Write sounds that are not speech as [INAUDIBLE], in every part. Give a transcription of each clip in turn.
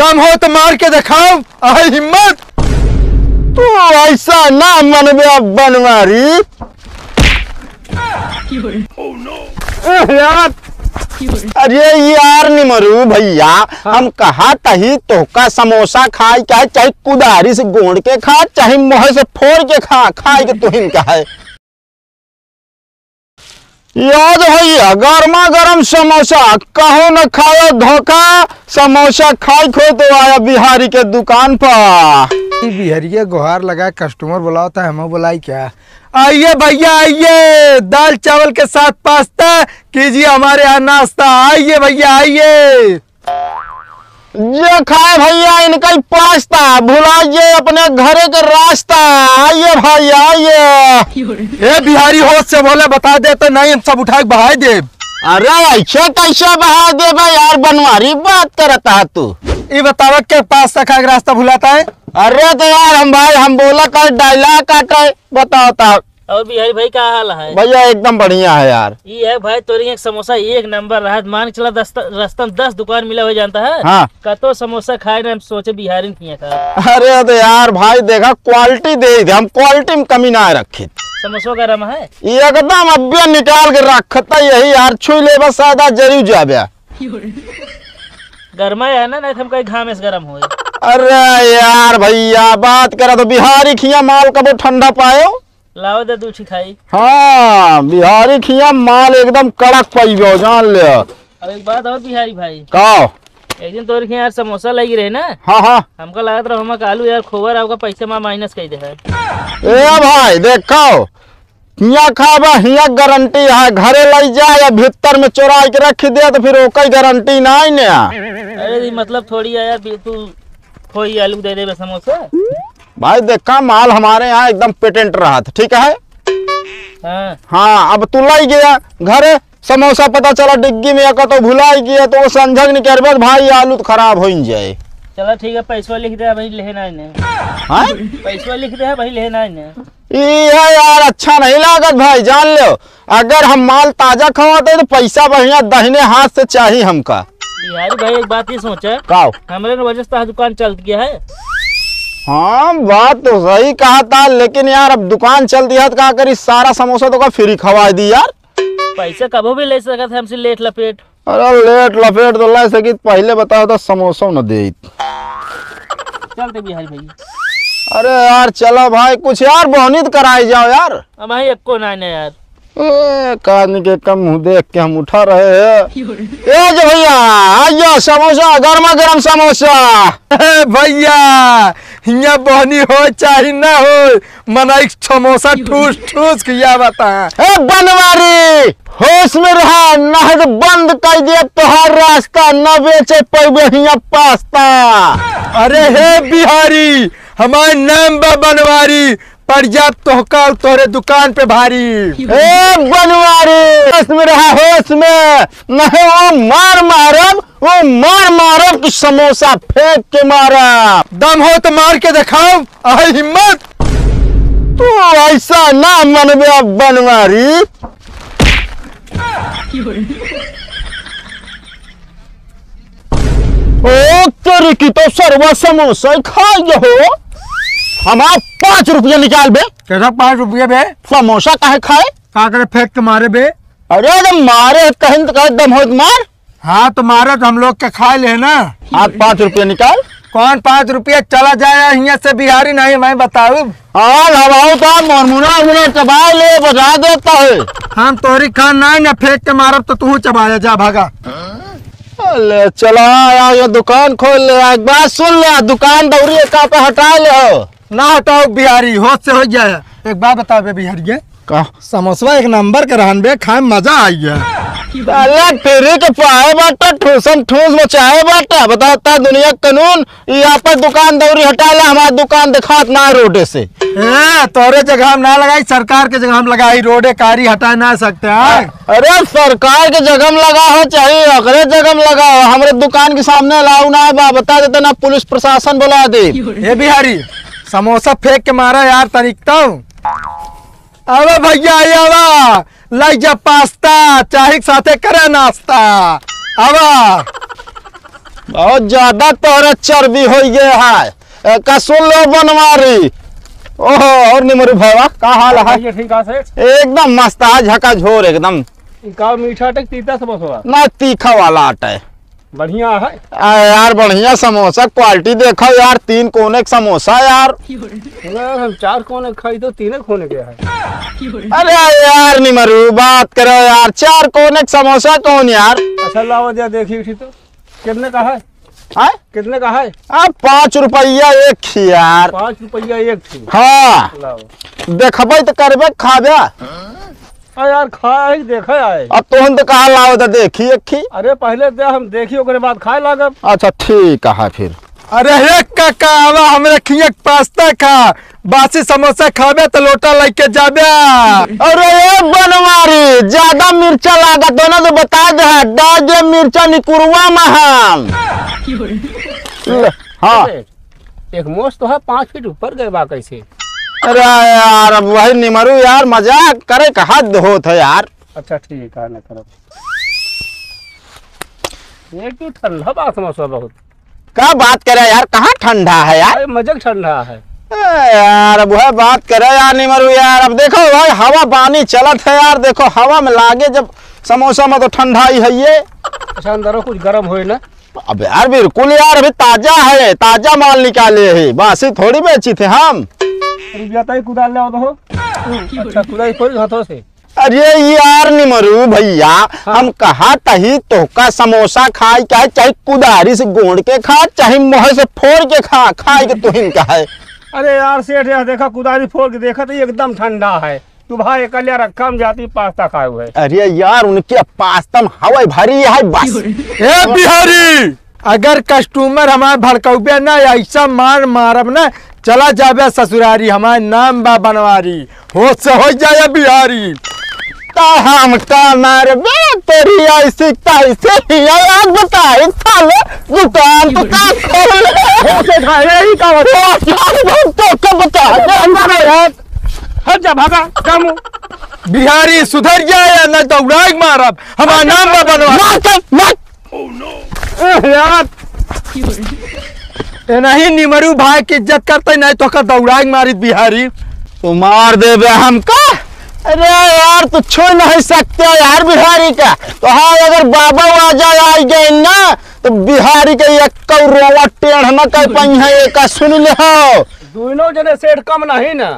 दम हो तो मार के दिखाओ। आहे हिम्मत! तू ऐसा ना मनबे बनवारी। यार अरे यार निमरू भैया। हम कहा तही तोहका समोसा खाए चाहे चाहे कुदारी से गोंड के खा चाहे मोह से फोड़ के खा खाए के तुहिन कहे याद है गर्मा गर्म समोसा, कहो न खाओ धोखा, समोसा खाई खो तो आया बिहारी के दुकान पर। बिहारी गुहार लगा, कस्टमर बुलाओ था हम बुलाई क्या? आइए भैया, आइए, दाल चावल के साथ पास्ता कीजिए हमारे यहाँ नाश्ता। आइए भैया, आइए। ये खाए भैया इनका ही पास्ता भुलाइए अपने घरे के रास्ता। आइए भाई आइए। ए बिहारी होश से बोले बता दे तो नहीं हम सब उठा बहा दे। अरे ऐसे कैसे बहा दे भाई? यार बनवारी बात करता है तू। ये बतावा के पास्ता खा के रास्ता भुलाता है? अरे तो यार हम भाई हम बोला कर डायलॉग काटे बताओ और बिहारी भाई का हाल है? भैया एकदम बढ़िया है यार। ये है भाई तोरी एक समोसा एक नंबर रहा मान के चला रास्ता में दस दुकान मिला हो जानता है? हाँ। कतो समोसा खाए ना हम सोचे बिहारी किया अरे तो यार भाई देखा क्वालिटी दे दे। हम क्वालिटी में कमी ना रखे। समोसा का रम है? एकदम अब्बे निकाल के रखता यही यार। छुई ले बस सादा ज़रूर जाबे। गर्मा है ना नहीं तो हम कहीं घामे से गर्म हो अरे यार भैया बात करा तो बिहारी खिया माल कबो ठंडा पायो। लाओ दे दूची खाई। हाँ बिहारी खिया माल एकदम कड़क पाइबो जान ले। अब एक बात और बिहारी भाई। कहो। एक दिन तोरी के यार समोसा लगी रहे ना? हाँ हाँ। हमको लागत रहा हम आलू यार खोबर आपका पैसे में माइनस कर दे है ए भाई देखो। हिया खाबा हिया गारंटी है घरे ले जा या भीतर में चोरा के रख दे तो फिर ओकर गारंटी नहीं ने। अरे मतलब थोड़ी यार तू खोई आलू दे दे समोसा। भाई देखा माल हमारे यहाँ एकदम पेटेंट रहा था ठीक है? हाँ। हाँ अब तू लाई गया घरे समोसा पता चला डिग्गी में तो भुलाई गया तो वो संझक नहीं कर भाई आलू तो खराब हो जाए। चलो ठीक है पैसवा लिख दे भाई लेना है? हाँ पैसवा लिख दे भाई लेना है यार अच्छा नहीं लागत भाई जान लो। अगर हम माल ताज़ा खवाते तो पैसा बढ़िया दहिने हाथ से चाहिए हमका। बिहारी भाई एक बात ये सोचा हमारे वजह से दुकान चल गया है। हाँ बात तो सही कहा था लेकिन यार अब दुकान चल दिया तो क्या करी सारा समोसा तो का फ्री खवा दी यार। पैसे कबो भी ले सकत हमसे लेट लपेट। अरे लेट लपेट तो ला सकी पहले बताओ तो समोसा न दे चलते बिहारी भाई। अरे यार चलो भाई कुछ यार बोहनित कराई जाओ यार। भाई एको ना यार। एक आदमी के कम मुँह देख के हम उठा रहे हैं। [LAUGHS] ए जो भैया आइयो समोसा गर्मा गर्म समोसा। [LAUGHS] भैया हिया बहनी हो चाहे ना हो मना एक समोसा ठूस ठूस किया बता। ए बनवारी होश में रहा नहर बंद कर दिया तोहार रास्ता न बेचे पैबे हिया पास्ता। अरे हे बिहारी हमार नाम बा बनवारी पर्याप्त तोहका तोहरे दुकान पे भारी। ए बनवारी होश में रहा होश में नहीं वो मार मारब वो मार मारब कि समोसा फेंक के मारब दम हो तो मार के दिखाओ हिम्मत। तू ऐसा ना मनबे बनवारी। ओ तेरी की तो सर्वा समोसा ही खा हो। हमारा पाँच रुपया निकाल बे। कैसा पाँच रुपये बे? समोसा कहे खाए? का करे फेंक के मारे बे। अरे मारे कहीं तो कहे दम हो तो मार। हाँ तो मारे तो हम लोग के खा ले ना? आज पाँच रुपया निकाल। कौन पाँच रुपये? चला जाए यहाँ से बिहारी नहीं मैं बताऊ। आज हवाओ का मरमुना उन्हें चबा ले बजा देता है। हम तोरी खान नहीं ना फेंक के मारब तो तू चबाया जा भागा। ले चला ये दुकान खोल ले एक बात सुन ले दुकान दौरी का पे हटा ले हो। ना हटाओ बिहारी होश से हो जाए एक बात बता बे बिहारी ये का समोसा एक नंबर के रहन बे खाए मज़ा आई है। साला तेरे के पाए बाटा ठूसन ठूस मचाए बाटा। बताता दुनिया कानून यहाँ पर दुकान दौरी हटा ले हमारा दुकान दिखात ना रोडे से। ए, तोरे जगह हम ना लगाई सरकार के जगह हम लगाई रोडे कारी हटा ना सकते हैं? अरे सरकार के जगह में लगा हो चाहिए अगले जगह में लगा हो हमारे दुकान के सामने लाऊ ना है बा बता देते ना पुलिस प्रशासन बुला दे। ये बिहारी समोसा फेंक के मारा यार तरीकता हूँ अबे भैया आवा। लाई जा पास्ता चाहे साथे करे नाश्ता। आवा। बहुत ज़्यादा तोरे चर्बी हो गए है। का सुन लो बनवारी। ओहो और निमरू भावा का हाल है? ठीक है एकदम मस्त है झका झोर एकदम। का मीठा टक तीता समोसा ना तीखा वाला आटा है। बढ़िया है। आ, यार बढ़िया समोसा क्वालिटी देखो यार तीन कोने का समोसा यार। हम चार कोने खाई तो तीन कोने के है। अरे यार निमरू बात करो यार चार कोने का समोसा कौन यार? अच्छा लाओ दिया देखी उठी तो। कितने का है? हाँ? कितने का है? आ, पाँच रुपया एक थी यार। पाँच रुपया एक थी हाँ। देखबे तो करबे खाबे आ यार खाए ही देखे आए अब तुहन तो कहा लाओ तो देखी एक ही अरे पहले दे हम देखी ओकरे बाद खाए लागब। अच्छा ठीक है फिर। अरे हे काका आवा हमरे खियक पास्ता खा। बासी समोसा खाबे तो लोटा लेके जाबे। अरे ये बनवारी ज़्यादा मिर्चा लागत हो ना तो बता दे डाल दे मिर्चा निकुरवा महान। [LAUGHS] हाँ। एक मोस तो है पाँच फीट ऊपर गए बा कैसे? अरे यार अब वही निमरू यार मज़ाक। करे का हद होत है यार। अच्छा ठीक है ना करो। एक तो ठंडा बा समोसा बहुत क्या बात करे यार कहाँ ठंडा है यार? मजक ठंडा है। यार अब वह बात करे यार निमरू यार। अब देखो भाई हवा पानी चलत है यार। देखो हवा में लागे जब समोसा में तो ठंडा ही है ये। अच्छा अंदर कुछ गर्म होए ना? अब यार बिल्कुल यार अभी ताज़ा है ताज़ा माल निकाले है। बासी थोड़ी बेची थे हम। रुपया कुदाल ले दो अच्छा कुदाई कोई हाथों से? अरे यार निमरू भैया हम कहा तही तोहका समोसा खाए चाहे चाहे कुदारी से गोंड के खा चाहे मोहे से फोड़ के खा खाए के तुहिन का है अरे यार सेठ यार देखा कुदारी फोड़ के देखा तो एकदम ठंडा है। तू भाई कलिया रखा हम जाती पास्ता खाए हुए। अरे यार उनके पास्ता हवा भरी है बस। ए बिहारी! अगर कस्टमर हमारे भड़कौबे ना ऐसा मार मारब ना चला जाबे ससुरारी हमारे नाम बा बनवारी। हो से हो जाए बिहारी। ता हम का मार बे तेरी ऐसी तैसे ही है यार बता इस साले दुकान तो का खोल यही का तो का बता हट जा भागा काम बिहारी सुधर जाए न तो उड़ाई मारब हमारा नाम बा बनवारी। के मार यार। नहीं निमरू भाई की इज़्ज़त करते, नहीं तो का दौड़ाई मारी बिहारी। तो मार दे बे हमका। अरे यार, तू छोड़ नहीं सकते यार बिहारी का। तो हाँ अगर बाबा आजा आ गए ना तो बिहारी के एक कौरवा टेढ़ न कर पाई है, एक सुन ले दोनों जने सेठ कम नहीं ना।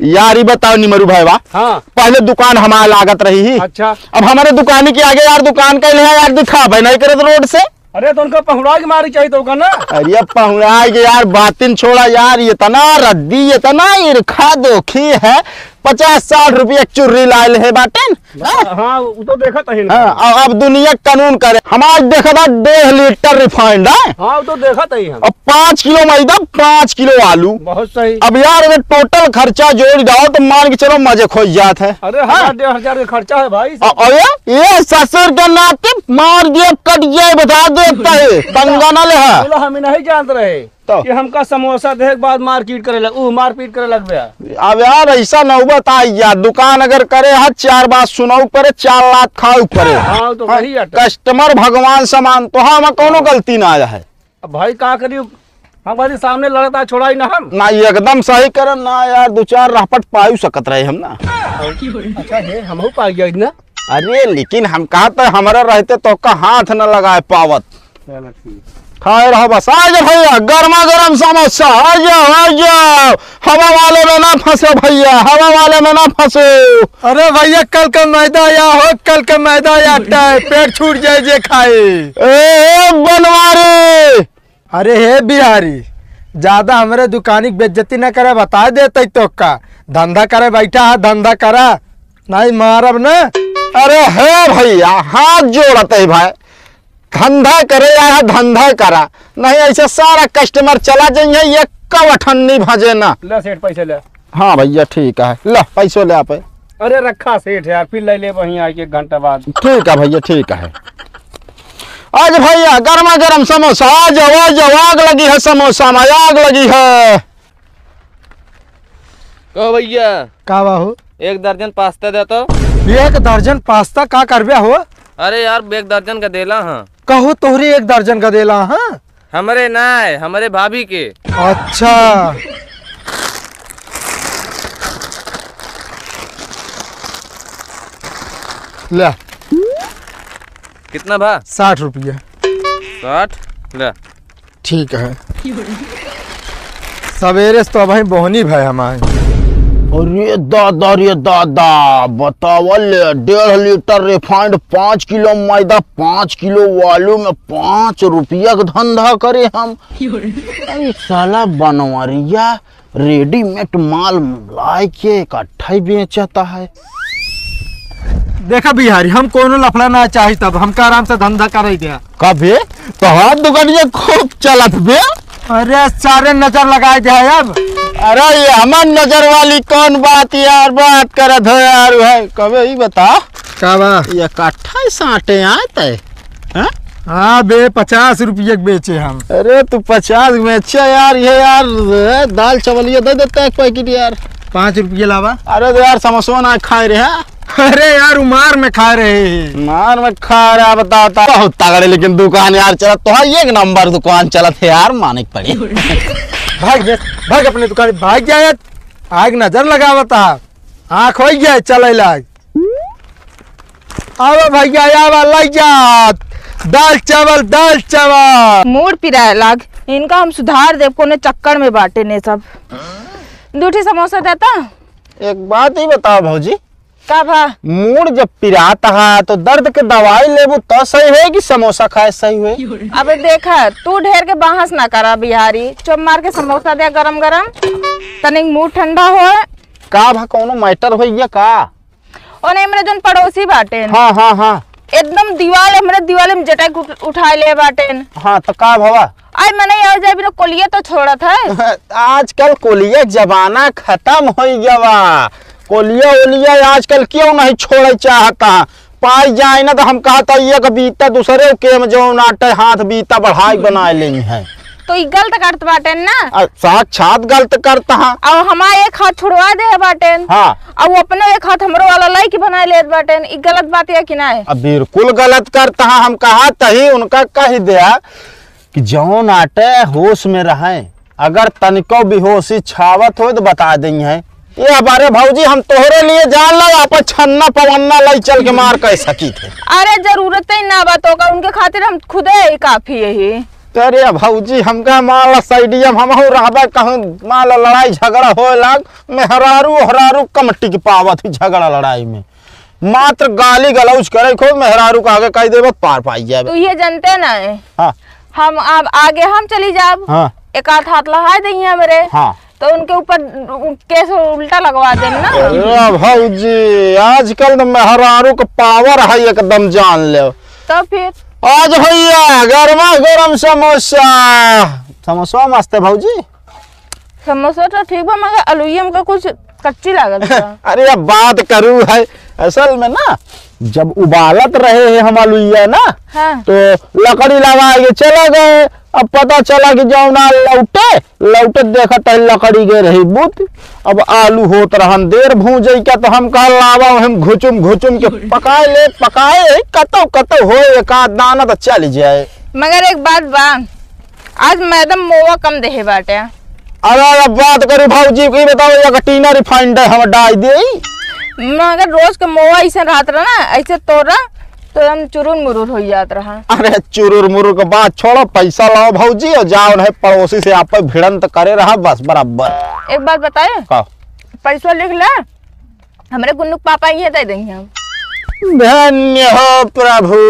यार ही बताओ निमरू भाई वाह हाँ। पहले दुकान हमारा लागत रही ही। अच्छा। अब हमारे दुकान के आगे यार दुकान का है यार दिखा भाई नहीं करे तो रोड से। अरे तो उनका पहुड़ा की मारी चाहिए तो ना। अरे पहुड़ा के यार बातिन छोड़ा यार ये तना रद्दी ये तना ईर्खा दोखी है। पचास साठ रुपये चुर्री लाए है बाटन? हाँ तो देखा तो ही ना हाँ, अब दुनिया कानून करे। हमारे देखा था डेढ़ लीटर रिफाइंड है? हाँ तो देखा तो ही अब पाँच किलो मैदा पाँच किलो आलू। बहुत सही। अब यार अगर टोटल खर्चा जोड़ जाओ तो मान के चलो मज़े खोज जाते है। अरे हज़ार डेढ़ हज़ार का खर्चा है भाई। अरे ये ससुर के नाते मार दिया कट जाए बता देता है पंगा न ले हम नहीं जानते रहे। तो? कि हमका समोसा देख के बाद मारपीट करे लग ऊ मारपीट करे लग गया अब यार ऐसा नौबत आई यार दुकान अगर करे हर चार बात सुनाऊ करे चार लाख खाऊ हाँ तो वही कस्टमर भगवान समान तो हाँ कोनो गलती ना आया है अब भाई का करी हमारे सामने लड़ता छोड़ा ही ना हम। ना एकदम सही करे ना यार दो चार रापट पायु सकत रहे हम ना। अच्छा है हम पा गया इतना? अरे लेकिन हम कहा तो हमारा रहते तो का हाथ न लगाए पावत। खाए रहो बस। आ जाओ भैया गर्मा गर्म समोसा आ जाओ आ जाओ। हवा वाले में ना फंसो भैया हवा वाले में ना फंसो। अरे भैया कल का मैदा या हो कल का मैदा या है पेट छूट जाए जे खाए। ए बनवारी। अरे हे बिहारी ज़्यादा हमारे दुकानी बेज्जती न करे बता देते तो का धंधा करे बैठा है धंधा करा। नहीं मारब न। अरे है भैया हाथ जोड़ते भाई। धंधा करे या धंधा करा। नहीं ऐसे सारा कस्टमर चला जाइए ये कब अठन्नी भजे ना। ले सेठ पैसे ले। हाँ भैया ठीक है। लो पैसो ले आप। अरे रखा सेठ यार फिर ले ले वहीं आके एक घंटा बाद। ठीक है भैया ठीक है। आज भैया गर्मा गर्म समोसा आ जाओ आ जाओ आग लगी है समोसा में आग लगी है। कहो भैया। का हो? एक दर्जन पास्ता दे तो। एक दर्जन पास्ता का करबे हो? अरे यार एक दर्जन का देला हाँ। कहो तोहरे एक दर्जन का देला हाँ? हमरे ना है हमारे भाभी के। अच्छा। ले। कितना भा? साठ रुपया। साठ? ले। ठीक है। सवेरे से तो अब बोहनी भाई हमारे। अरे दादा रे दादा बतावल डेढ़ लीटर रिफाइंड पाँच किलो मैदा पाँच किलो आलू में पाँच रुपया का धंधा करे हम। अरे साला बनवरिया रेडीमेड माल ला के इकट्ठा बेचता है। देखा बिहारी हम कोनो लफड़ा ना चाहे तब हमका आराम से धंधा करे दिया? कभी तोहार दुकानिया खूब चलत बे। अरे सारे नज़र लगाए दे अब। अरे ये हमार नज़र वाली कौन बात यार? बात करत है यार भाई। कभी ही बता। का बा? ये इकट्ठा ही साटे आते हैं। हाँ? बे पचास रुपये के बेचे हम। अरे तू पचास में अच्छा यार ये यार दाल चावल ये दे देता है एक पैकेट यार। पाँच रुपये लावा अरे तो यार समोसा ना खाए रहे हैं? अरे यार उमार में खा रहे हैं। मार में खा रहा बताता बहुत तगड़े लेकिन दुकान यार चलत तो है एक नंबर दुकान चलत है यार माने के पड़ी। भाग बे भाग अपने दुकान भाग जाए। आग नज़र लगावता आँख हो गया चल लाग। आवा भैया आवा लग जात। दाल चावल दाल चावल। मूड पिराए लाग। इनका हम सुधार देव कोने चक्कर में बांटे ने सब। दूठी समोसा देता? एक बात ही बताओ भौजी का भा मूड जब पिरात है तो दर्द के दवाई लेबू तो सही है कि समोसा खाए सही हुए अबे देखा तू ढेर के बहस ना करा बिहारी। चुप मार के समोसा दे गरम गरम तनिक मुँह ठंडा हो। का भा कोनो मैटर हो गया का और मेरे जोन पड़ोसी बाटे। हाँ हाँ हाँ। एकदम दीवाल हमरे दीवाल में जटक उठ- उठाए ले बाटे। हाँ तो का भवा? आई मने आओ जाए बिना कोलिए तो छोड़त है। [LAUGHS] आजकल कोलिया जमाना खत्म हो गया कोलिया ओलिया आजकल क्यों नहीं छोड़े चाहता? पाई जाए ना तो हम कहता एक बीता दूसरे के में जो नाटे हाथ बीता बढ़ाई बना ली है। तो ई गलत करत बाटे ना? साक्षात गलत करता है। और हमारा एक हाथ छुड़वा दे बाटे हाँ। और अपने एक हाथ हमरो वाला लाई के बनाए लेत बाटे ई गलत बात है कि ना है अब बिल्कुल गलत करता है। हम कहा तही उनका कह दिया कि जौन आटे होश में रहे अगर तनिको बेहोशी छावत हो तो बता देंगे। है ये हमारे भौजी हम तोहरे लिए जान लो आप छन्ना पवन्ना लाई चल के मार कह सकी थे। अरे ज़रूरत ही ना बात होगा उनके खातिर हम खुदे ही काफ़ी यही तेरे भौजी हमका माल साइडियम हम रहबे कहूँ माल लड़ाई झगड़ा हो लाग मेहरारू हरारू हरारू कमटी की पावत ही झगड़ा लड़ाई में। मात्र गाली गलौज करे खो मेहरारू का आगे कह देबो पार पाई जाए तू ये जानते ना है। हम अब आगे हम चली जाब। हाँ। एक आध हाथ लगा देंगे मेरे। हाँ। तो उनके ऊपर केस उल्टा लगवा देना। ना भौजी आजकल तो मेहरारू का पावर है एकदम जान ले। तो फिर? आज भैया गर्मा गर्म समोसा। समोसा मस्त है भाजी समोसा तो ठीक है मगर अलुइयम का कुछ कच्ची लागत [LAUGHS] अरे अब बात करूँ है असल में ना जब उबालत रहे हैं हम आलूया ना हाँ। तो लकड़ी लगा के चले गए। अब पता चला कि जौना लौटे लौटे देखा लकड़ी के रही बुत अब आलू होत रहन देर भूज का तो हम कह लावा हम घुचुम घुचुम के पकाए ले पकाए कतो कतो हो एक आध दाना तो चल जाए। मगर एक बात बा आज मैडम मोवा कम देहे बाटे। अरे अब बात करूँ भौजी की बताओ एक टीना रिफाइंड हम डाल दे मगर रोज के मोवा ऐसे रहत रहा ना ऐसे तोड़ा तो हम चुरुन मुरुर हो जात रहा। अरे चुरुर मुरुर के बात छोड़ो पैसा लाओ भौजी और जाओ नहीं पड़ोसी से आप भिड़ंत करे रहा बस बराबर। एक बात बताए? पैसा लिख ले हमारे गुन्नू पापा ये दे देंगे हम। धन्य हो प्रभु।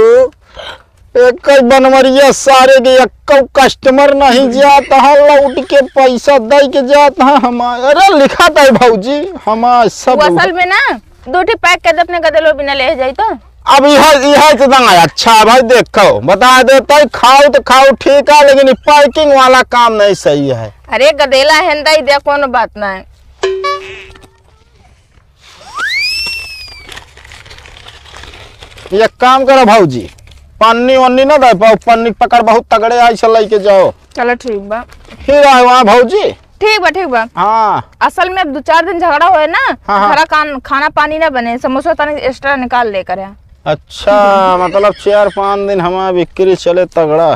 एक बनवरिया सारे के एक कस्टमर नहीं जाता है लौट के पैसा दे के जाता है हमारे। अरे लिखा था भौजी हमारे सब असल में ना दो पैक कर अपने गदलो बिना ले जाई तो। अब यह यह तो ना अच्छा भाई देखो बता देता है खाओ तो खाओ ठीक है लेकिन पैकिंग वाला काम नहीं सही है। अरे गदेला है दे दे कोनो बात ना है? एक काम करो भौजी पन्नी वन्नी ना दे पाओ पन्नी पकड़ बहुत तगड़े आई से लेके जाओ। चलो ठीक बा। फिर आए वहाँ भौजी ठीक बा ठीक बा। हाँ। असल में अब दो चार दिन झगड़ा होए ना हाँ, हाँ। खाना पानी ना बने समोसा तनी एक्स्ट्रा निकाल ले करे। अच्छा मतलब चार पाँच दिन हमारा बिक्री चले तगड़ा।